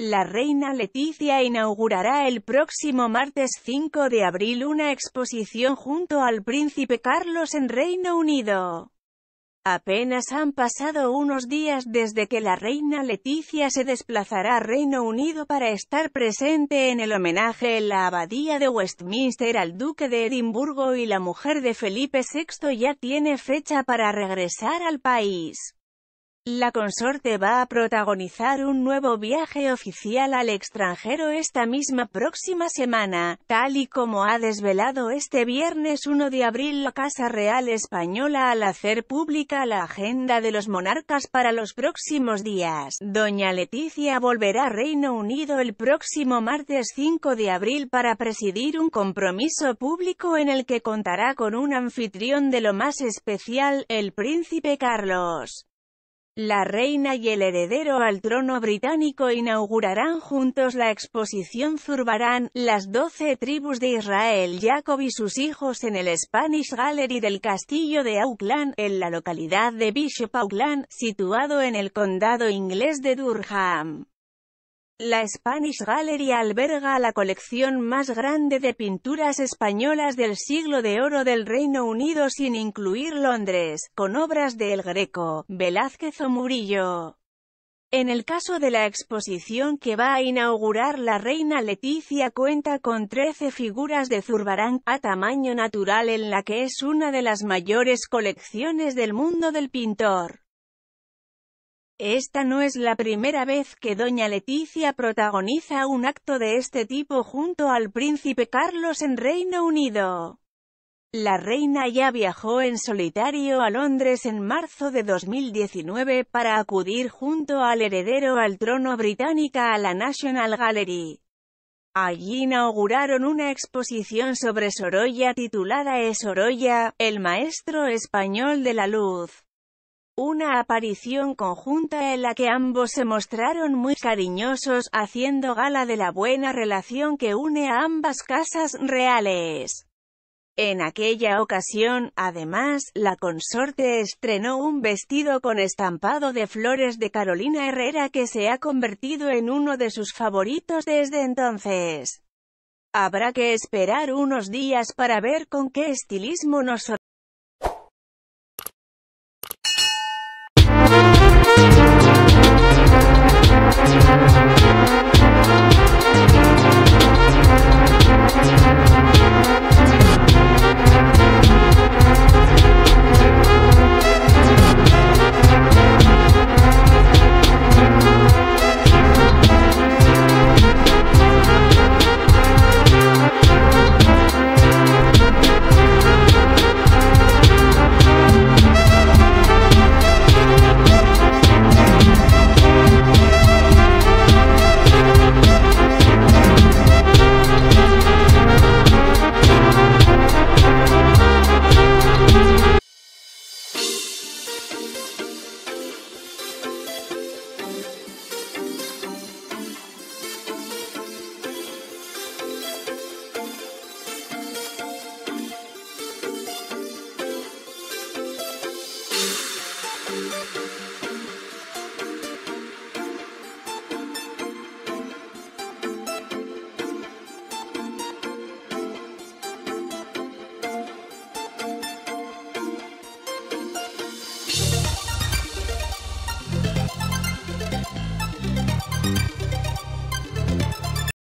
La reina Leticia inaugurará el próximo martes 5 de abril una exposición junto al príncipe Carlos en Reino Unido. Apenas han pasado unos días desde que la reina Leticia se desplazará a Reino Unido para estar presente en el homenaje en la abadía de Westminster al duque de Edimburgo y la mujer de Felipe VI ya tiene fecha para regresar al país. La consorte va a protagonizar un nuevo viaje oficial al extranjero esta misma próxima semana, tal y como ha desvelado este viernes 1 de abril la Casa Real Española al hacer pública la agenda de los monarcas para los próximos días. Doña Leticia volverá a Reino Unido el próximo martes 5 de abril para presidir un compromiso público en el que contará con un anfitrión de lo más especial, el príncipe Carlos. La reina y el heredero al trono británico inaugurarán juntos la exposición Zurbarán, las doce tribus de Israel Jacob y sus hijos en el Spanish Gallery del castillo de Auckland, en la localidad de Bishop Auckland, situado en el condado inglés de Durham. La Spanish Gallery alberga la colección más grande de pinturas españolas del siglo de oro del Reino Unido sin incluir Londres, con obras de El Greco, Velázquez o Murillo. En el caso de la exposición que va a inaugurar la reina Leticia cuenta con 13 figuras de Zurbarán, a tamaño natural en la que es una de las mayores colecciones del mundo del pintor. Esta no es la primera vez que doña Leticia protagoniza un acto de este tipo junto al príncipe Carlos en Reino Unido. La reina ya viajó en solitario a Londres en marzo de 2019 para acudir junto al heredero al trono británica a la National Gallery. Allí inauguraron una exposición sobre Sorolla titulada Es Sorolla, el maestro español de la luz. Una aparición conjunta en la que ambos se mostraron muy cariñosos, haciendo gala de la buena relación que une a ambas casas reales. En aquella ocasión, además, la consorte estrenó un vestido con estampado de flores de Carolina Herrera que se ha convertido en uno de sus favoritos desde entonces. Habrá que esperar unos días para ver con qué estilismo nos